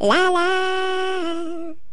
La la.